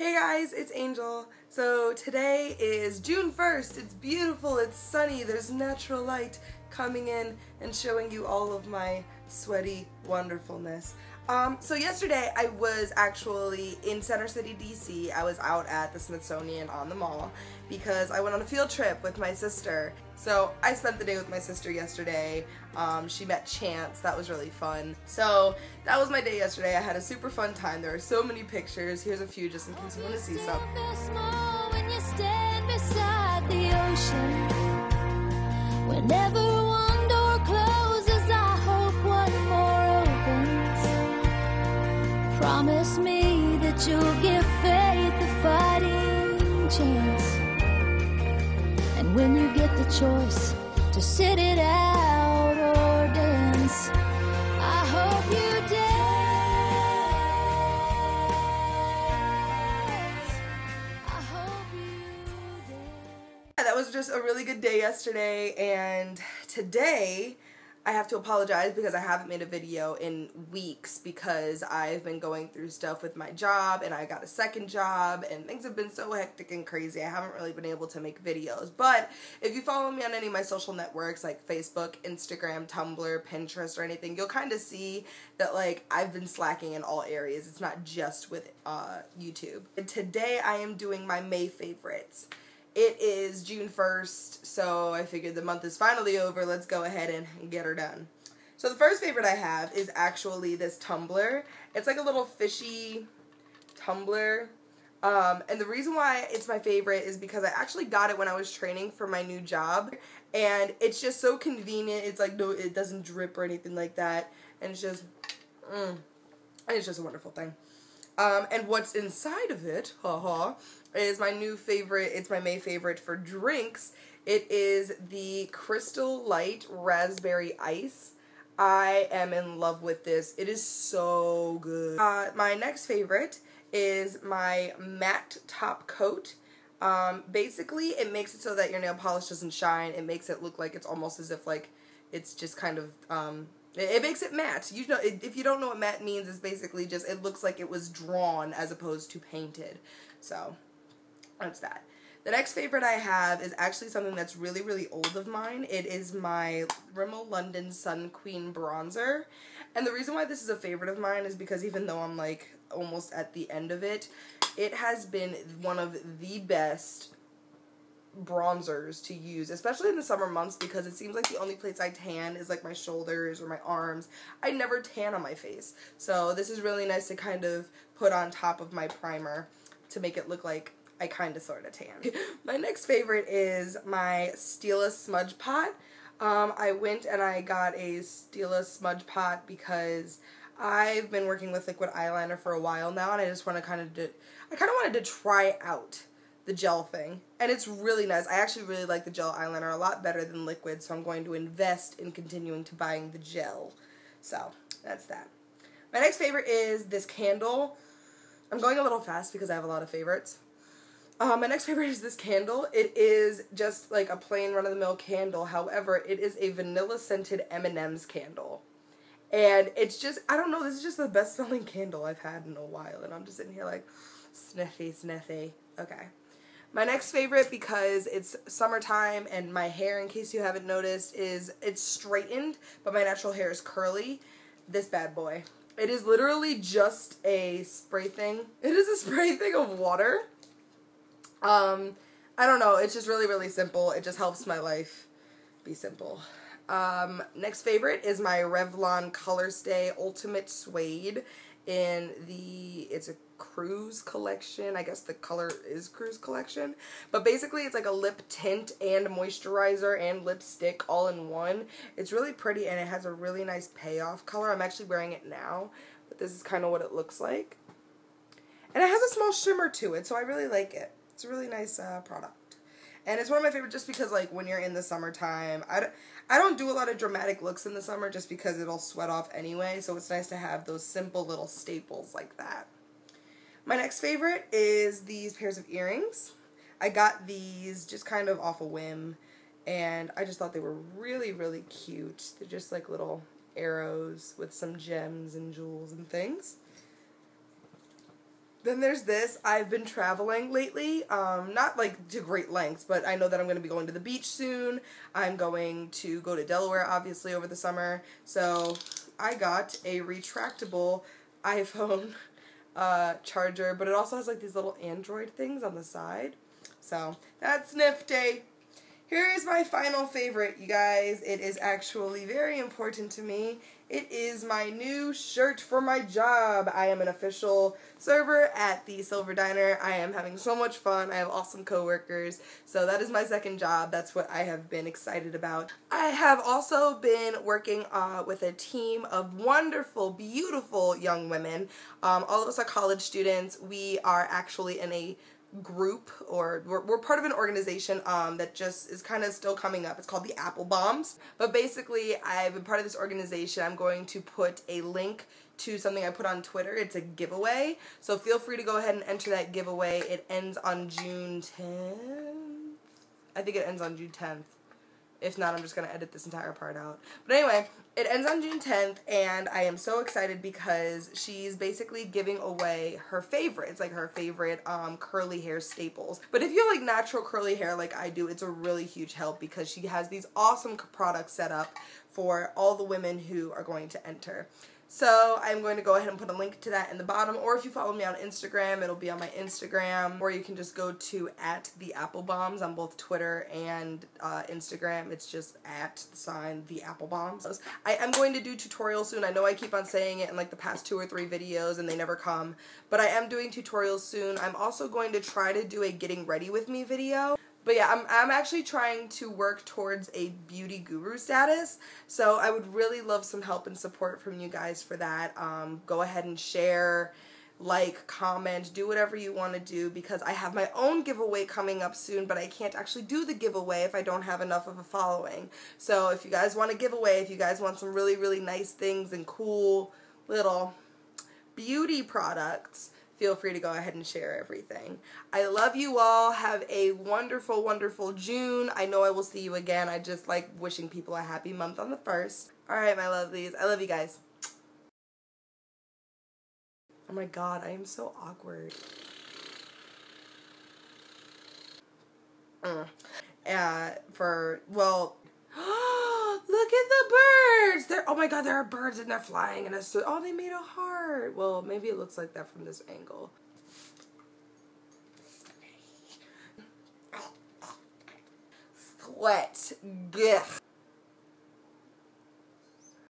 Hey guys, it's Angel. So today is June 1st. It's beautiful, it's sunny, there's natural light coming in and showing you all of my sweaty wonderfulness. Um, so yesterday I was actually in Center City, DC. I was out at the Smithsonian on the mall because I went on a field trip with my sister. So I spent the day with my sister yesterday. Um, she met Chance. That was really fun. So that was my day yesterday. I had a super fun time. There are so many pictures. Here's a few just in case you want to see some. Whenever Promise me that you'll give faith a fighting chance. And when you get the choice to sit it out or dance, I hope you dance. I hope you dance. That was just a really good day yesterday, and today I have to apologize because I haven't made a video in weeks because I've been going through stuff with my job and I got a second job and things have been so hectic and crazy. I haven't really been able to make videos. But if you follow me on any of my social networks like Facebook, Instagram, Tumblr, Pinterest, or anything, you'll kind of see that like I've been slacking in all areas. It's not just with uh, YouTube. And today I am doing my May favorites. It is June 1st, so I figured the month is finally over. Let's go ahead and get her done. So the first favorite I have is actually this tumbler. It's like a little fishy tumbler. Um, and the reason why it's my favorite is because I actually got it when I was training for my new job. And it's just so convenient. It's like, no, it doesn't drip or anything like that. And it's just, mm, and it's just a wonderful thing. Um, and what's inside of it, haha, is my new favorite. It's my May favorite for drinks. It is the Crystal Light Raspberry Ice. I am in love with this. It is so good. Uh, my next favorite is my matte top coat. Um, basically, it makes it so that your nail polish doesn't shine. It makes it look like it's almost as if like it's just kind of um, it, makes it matte. You know, if you don't know what matte means, it's basically just it looks like it was drawn as opposed to painted. So that's that. The next favorite I have is actually something that's really, really old of mine. It is my Rimmel London Sun Queen bronzer. And the reason why this is a favorite of mine is because even though I'm like almost at the end of it, it has been one of the best bronzers to use, especially in the summer months because it seems like the only place I tan is like my shoulders or my arms. I never tan on my face. So this is really nice to kind of put on top of my primer to make it look like I kind of sort of tan. my next favorite is my Stila Smudge Pot. Um, I went and I got a Stila Smudge Pot because I've been working with liquid eyeliner for a while now and I just want to kind of, I kind of wanted to try out the gel thing. And it's really nice. I actually really like the gel eyeliner a lot better than liquid, so I'm going to invest in continuing to buying the gel. So, that's that. My next favorite is this candle. I'm going a little fast because I have a lot of favorites. Uh, my next favorite is this candle. It is just like a plain run-of-the-mill candle. However, it is a vanilla-scented M&M's candle. And it's just, I don't know, this is just the best-selling candle I've had in a while. And I'm just sitting here like, sniffy, sniffy. Okay. My next favorite, because it's summertime and my hair, in case you haven't noticed, is it's straightened, but my natural hair is curly. This bad boy. It is literally just a spray thing. It is a spray thing of water um, I don't know. It's just really, really simple. It just helps my life be simple. Um, next favorite is my Revlon Colorstay Ultimate Suede in the, it's a cruise collection. I guess the color is cruise collection. But basically it's like a lip tint and moisturizer and lipstick all in one. It's really pretty and it has a really nice payoff color. I'm actually wearing it now. But this is kind of what it looks like. And it has a small shimmer to it, so I really like it. It's a really nice uh, product. And it's one of my favorite just because, like, when you're in the summertime, I don't, I don't do a lot of dramatic looks in the summer just because it'll sweat off anyway. So it's nice to have those simple little staples like that. My next favorite is these pairs of earrings. I got these just kind of off a whim. And I just thought they were really, really cute. They're just like little arrows with some gems and jewels and things. Then there's this. I've been traveling lately. Um, not like to great lengths, but I know that I'm going to be going to the beach soon. I'm going to go to Delaware, obviously, over the summer. So I got a retractable iPhone uh, charger, but it also has like these little Android things on the side. So that's nifty. Here is my final favorite, you guys. It is actually very important to me. It is my new shirt for my job. I am an official server at the Silver Diner. I am having so much fun. I have awesome coworkers. So that is my second job. That's what I have been excited about. I have also been working uh, with a team of wonderful, beautiful young women. Um, all of us are college students. We are actually in a group or we're, we're part of an organization um, that just is kind of still coming up. It's called the Apple Bombs. But basically, I've been part of this organization. I'm going to put a link to something I put on Twitter. It's a giveaway. So feel free to go ahead and enter that giveaway. It ends on June 10th. I think it ends on June 10th. If not, I'm just going to edit this entire part out. But anyway, it ends on June 10th, and I am so excited because she's basically giving away her favorites, like her favorite um, curly hair staples. But if you have like natural curly hair like I do, it's a really huge help because she has these awesome products set up for all the women who are going to enter. So I'm going to go ahead and put a link to that in the bottom or if you follow me on Instagram it'll be on my Instagram or you can just go to at the apple bombs on both Twitter and uh, Instagram it's just at the sign the apple bombs. I am going to do tutorials soon I know I keep on saying it in like the past two or three videos and they never come but I am doing tutorials soon. I'm also going to try to do a getting ready with me video but yeah, I'm, I'm actually trying to work towards a beauty guru status. So I would really love some help and support from you guys for that. Um, go ahead and share, like, comment, do whatever you want to do because I have my own giveaway coming up soon, but I can't actually do the giveaway if I don't have enough of a following. So if you guys want a giveaway, if you guys want some really, really nice things and cool little beauty products, feel free to go ahead and share everything. I love you all. Have a wonderful, wonderful June. I know I will see you again. I just like wishing people a happy month on the 1st. All right, my lovelies. I love you guys. Oh my god, I am so awkward. Mm. Uh, for, well, look at the birds. They're, oh my god, there are birds and they're flying and it's, oh, they made a heart. Well, maybe it looks like that from this angle. Sweat. Gah.